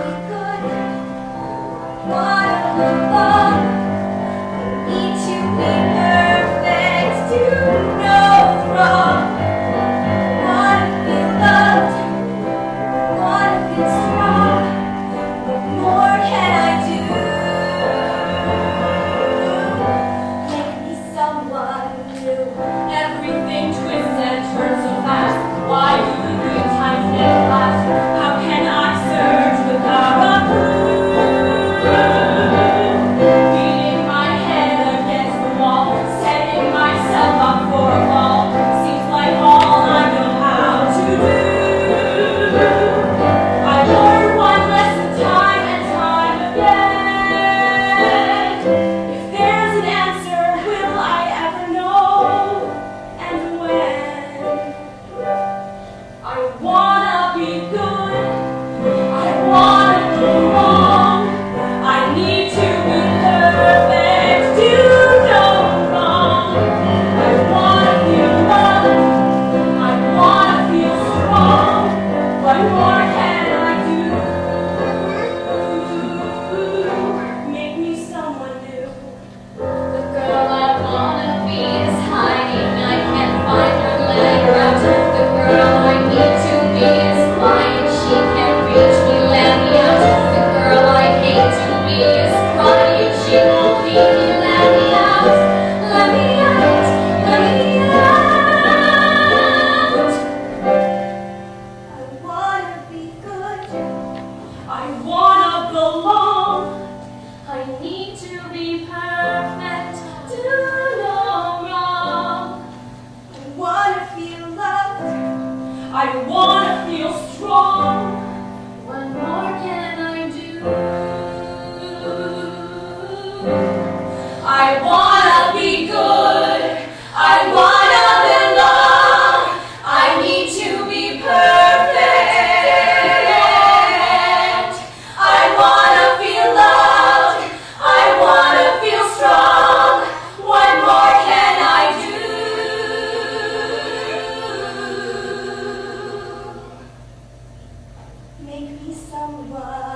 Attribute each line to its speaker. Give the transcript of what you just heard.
Speaker 1: Yeah. I
Speaker 2: wanna someone.